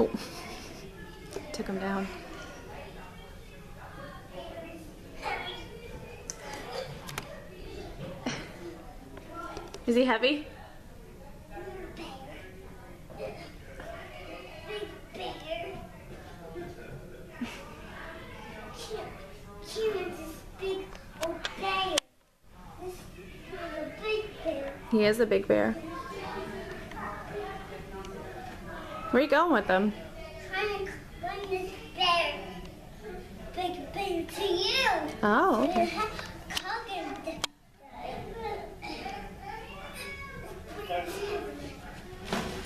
Oh. Took him down. Is he heavy? Big bear. Here, here is this big old bear. This is a big bear. He is a big bear. Where are you going with him? Trying to bring this bear, big bear to you. Oh, okay.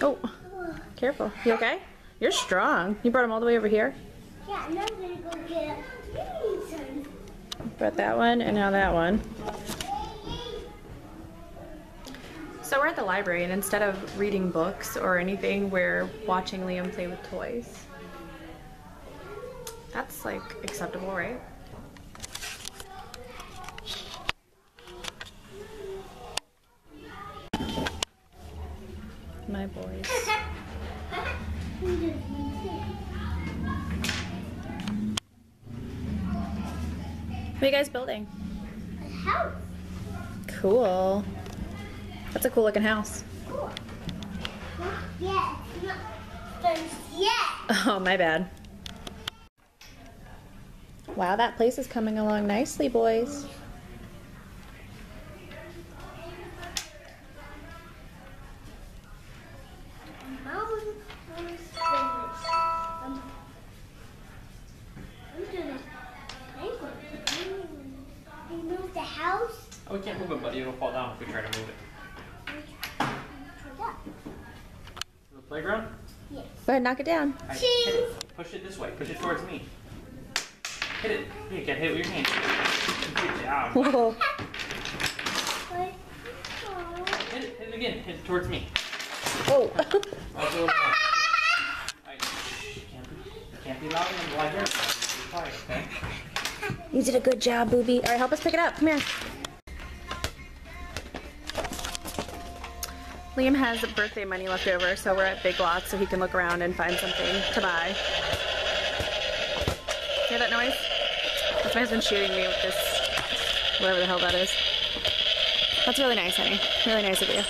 Oh, careful. You okay? You're strong. You brought him all the way over here? Yeah, and I'm gonna go get a. Brought that one and now that one. So we're at the library and instead of reading books or anything, we're watching Liam play with toys. That's like acceptable, right? My boys. What are you guys building? A house. Cool. That's a cool looking house. Cool. Not yet. Not finished yet. Oh, my bad. Wow, that place is coming along nicely, boys. Playground? Yes. Go ahead, knock it down. Alright, Cheese. hit it. Push it this way. Push it towards me. Hit it. You can't hit it with your hand. Good job. Whoa. Hit it. Hit it again. Hit it towards me. Whoa. Oh, it's a little. Alright. Can't be, can't be loud in the library. Quiet, okay? You did a good job, booby. All right, help us pick it up. Come here. Liam has birthday money left over, so we're at Big Lots so he can look around and find something to buy. Hear that noise? That's my husband shooting me with this, whatever the hell that is. That's really nice, honey. Really nice of you.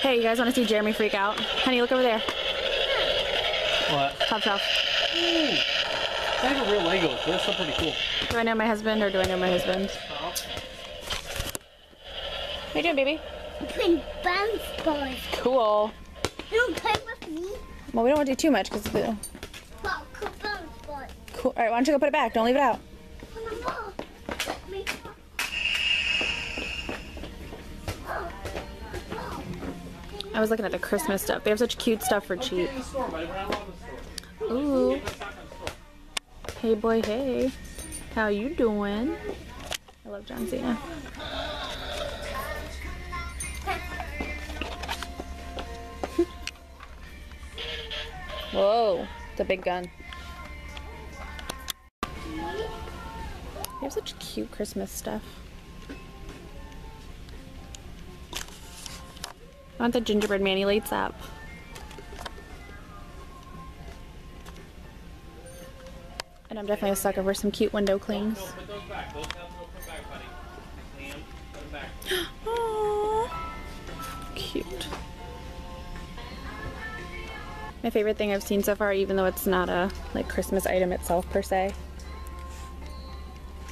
Hey, you guys want to see Jeremy freak out? Honey, look over there. What? Top shelf. Ooh. Not even real Legos. They're still pretty cool. Do I know my husband or do I know my husband? How you doing, baby? Playing bounce balls. Cool. You don't play with me. Well, we don't want to do too much because the Well, cool bounce ball. cool. All right, why don't you go put it back? Don't leave it out. On the ball. Let me. The ball. I was looking at the Christmas stuff. They have such cute stuff for cheap. In the store, buddy. We're not allowed in the store. Ooh. Get the shotgun store. Hey, boy. Hey. How you doing? I love John Cena. Whoa, it's a big gun. They have such cute Christmas stuff. I want the gingerbread man. He lights up. And I'm definitely a sucker for some cute window clings. Go put My favorite thing I've seen so far, even though it's not a like Christmas item itself per se.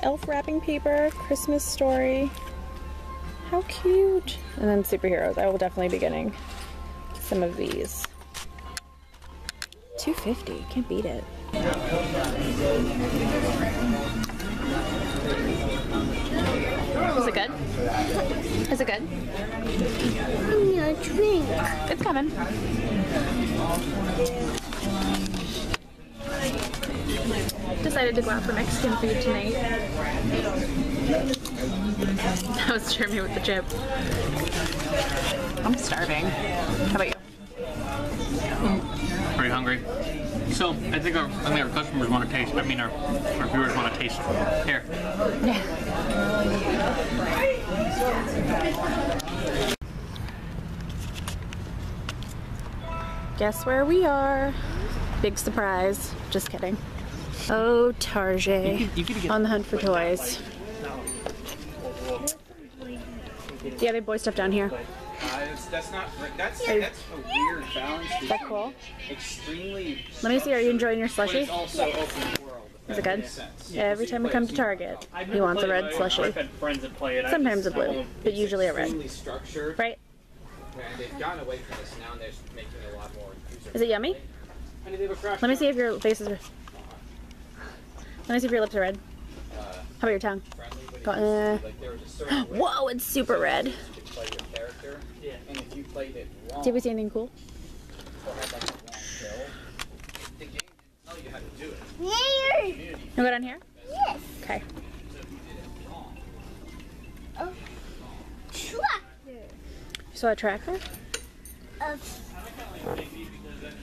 Elf wrapping paper, Christmas story. How cute. And then superheroes. I will definitely be getting some of these. 250 can't beat it. Good? Is it good? Give me a drink. It's coming. Decided to go out for Mexican food tonight. That was Jeremy with the chip. I'm starving. How about you? You So I think our I think our customers want to taste. I mean our our viewers want to taste. Here. Guess where we are? Big surprise. Just kidding. Oh, Tarjay. You could- you could On the hunt for toys. Yeah, they have boy stuff down here. Uh, that's not that's Are that's a weird balance. Is that cool? Extremely. Let me see, are you enjoying your But slushie? it's also open world. Is it good? makes sense. Every time we come to Target, he wants a red slushie. I've had friends that play it. I Sometimes a blue, but usually a red. Structured. Right? And they've gotten away from this now. and They're making it a lot more. user Is it yummy? Honey, they have a crash Let me see if your face is. Let me see if your lips are red. uh, How about your tongue? friendly, but Go- it used to uh. like there was a Whoa, it's super red. You could play your character. Yeah. And if you played it wrong, Did we see anything cool? or had like a wrong kill, the game didn't tell you how to do it. Yeah. Community You go down here? Yes. Okay. Tractor. You saw a tracker? Of.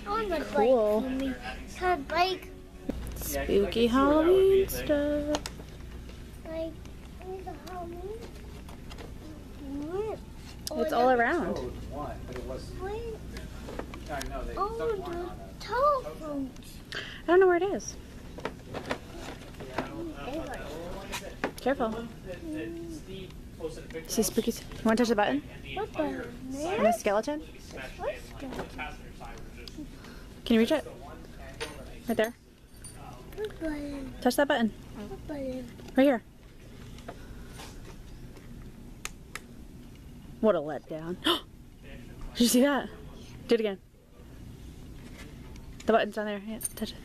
On the Cool. bike for me. Bike Yeah, I could- I could Spooky see where that would be a Halloween stuff. like in the Halloween. Where? It's all around. One, but it was. I they Oh, stuck one the telephone. I don't know where it is. Careful. See spooky. You want to touch the button? What the On man? the skeleton? What's that? Can you reach it? Right there. What button? Touch that button. What button? Right here. What a letdown. Did you see that? Do it again. The button's on there. Yeah, touch it.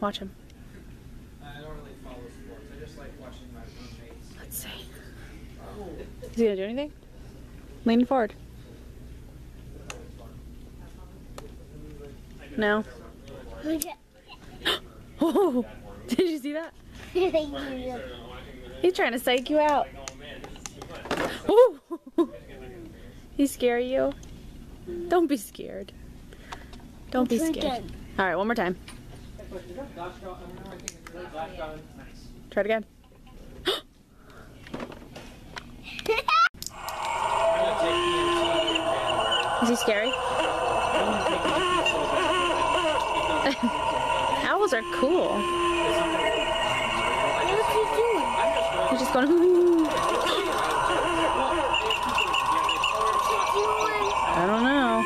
Watch him. I don't really follow sports. I just like watching my roommates. Let's see. Is he gonna do anything? Lean forward. No. Oh, did you see that? He's trying to psych you out. Ooh. He scare you? Don't be scared. Don't be scared. All right, one more time. Try it again. Is he scary? Owls are cool. What's he doing? He's just going. "Ooh." I don't know.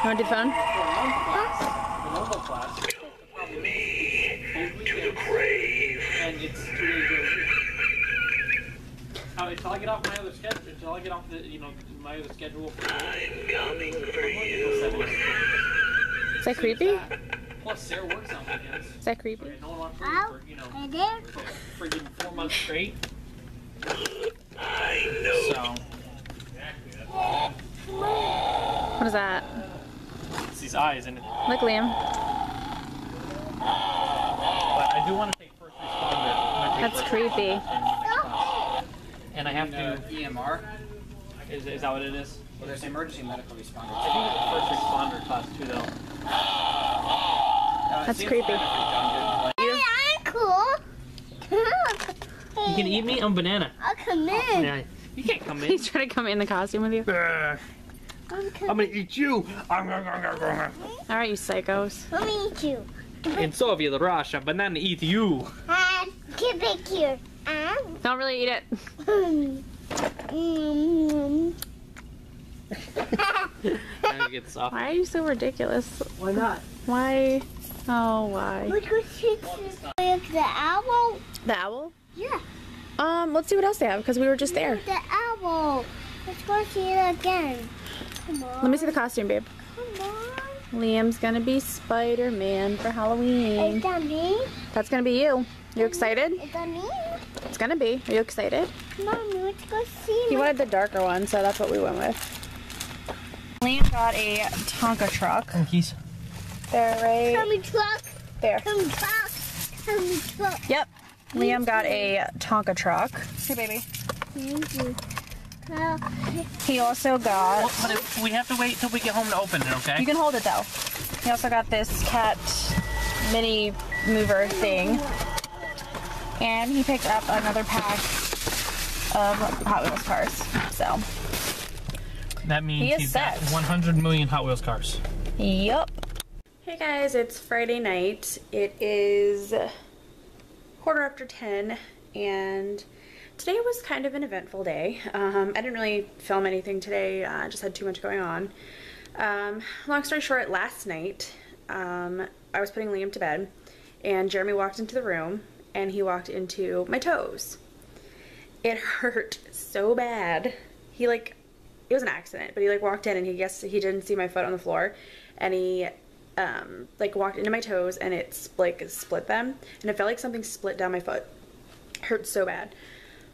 You want to do the phone? The mobile class. To the grave. And it's two days. Uh, until I get off my other schedule, until I get off the, you know, my other schedule. I'm coming for you. Is that creepy? Plus, Sarah works on weekends. Is that creepy? Okay, no one wants to for, you know, And there. friggin' four months straight. I know. So, What is that? it's these eyes, and it, Look, Liam. but I do want to take first responder. Take That's first creepy. responder in the next class. And I have to. EMR. Is, is that what it is? Well, there's emergency medical responder. I think it's the first responder class too, though. Uh, it That's creepy. kind of redundant, like- Hey, I'm cool. You can eat me? I'm banana. I'll come in. Yeah. You can't come in. He's trying to come in the costume with you. Uh, I'm gonna eat you. I'm coming. gonna eat you. All right, you psychos. Let me eat you. In Soviet Russia, banana eat you. And get back here. And. Don't really eat it. I'm gonna get soft. Why are you so ridiculous? Why not? Why? Oh, why? Look what she Look the owl. The owl? Yeah, Um, let's see what else they have because we were just there. the owl. Let's go see it again. Come on. Let me see the costume, babe. Come on. Liam's gonna be Spider-Man for Halloween. Is Halloween. that me? That's gonna be you. You excited? Is that me? It's gonna be. Are you excited? Mommy, let's go see He my wanted the darker one, so that's what we went with. Liam got a Tonka truck. Keys. They're right Tommy truck. there. Tommy truck. Tommy truck. Yep. Liam got a Tonka truck. Hey, baby. Thank you. He also got. But if we have to wait till we get home to open it, okay? You can hold it though. He also got this cat mini mover thing. And he picked up another pack of Hot Wheels cars. So, That means He is he's got 100 million Hot Wheels cars. Yup. Hey guys, it's Friday night. It is quarter after 10 and today was kind of an eventful day. Um, I didn't really film anything today, I uh, just had too much going on. Um, long story short, last night um, I was putting Liam to bed and Jeremy walked into the room and he walked into my toes. It hurt so bad. He like, it was an accident, but he like walked in and he guessed he didn't see my foot on the floor and he um, like walked into my toes and it like split them and it felt like something split down my foot. It hurt so bad.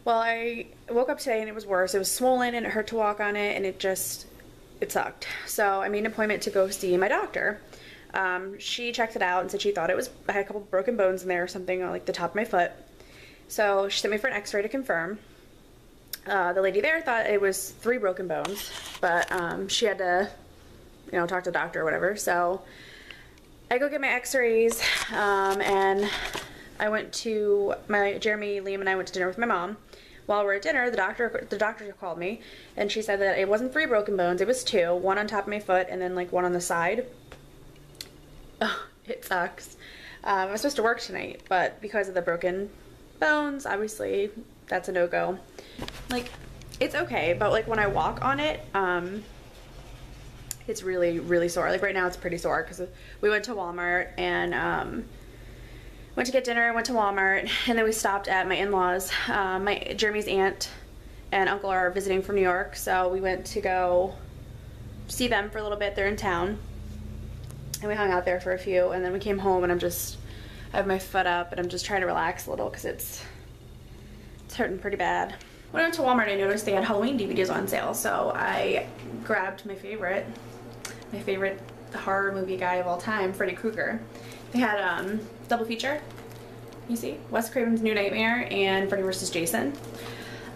Well, I woke up today and it was worse. It was swollen and it hurt to walk on it and it just, it sucked. So I made an appointment to go see my doctor. Um, she checked it out and said she thought it was, I had a couple broken bones in there or something on like the top of my foot. So she sent me for an x-ray to confirm. Uh, the lady there thought it was three broken bones, but um, she had to, you know, talk to the doctor or whatever. So I go get my x-rays um, and I went to my Jeremy, Liam, and I went to dinner with my mom. While we're at dinner, the doctor the doctor called me and she said that it wasn't three broken bones, it was two, one on top of my foot and then like one on the side. Oh, it sucks. Um, I was supposed to work tonight, but because of the broken bones, obviously that's a no-go. Like, it's okay, but like when I walk on it, um, it's really, really sore. Like right now it's pretty sore because we went to Walmart and um, went to get dinner, I went to Walmart, and then we stopped at my in-laws. Um, my Jeremy's aunt and uncle are visiting from New York, so we went to go see them for a little bit. They're in town. And we hung out there for a few, and then we came home and I'm just, I have my foot up and I'm just trying to relax a little because it's, it's hurting pretty bad. When I went to Walmart, I noticed they had Halloween DVDs on sale, so I grabbed my favorite, my favorite horror movie guy of all time, Freddy Krueger. They had um, double feature. You see, Wes Craven's New Nightmare and Freddy vs. Jason.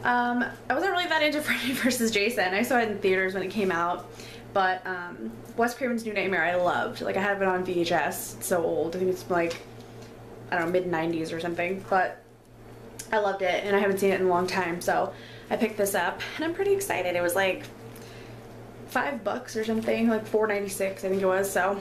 Um, I wasn't really that into Freddy vs. Jason. I saw it in theaters when it came out, but um, Wes Craven's New Nightmare I loved. Like I have it on VHS. It's so old. I think it's like I don't know mid 90s or something, but I loved it and I haven't seen it in a long time. So I picked this up and I'm pretty excited. It was like five bucks or something, like 4.96 I think it was. So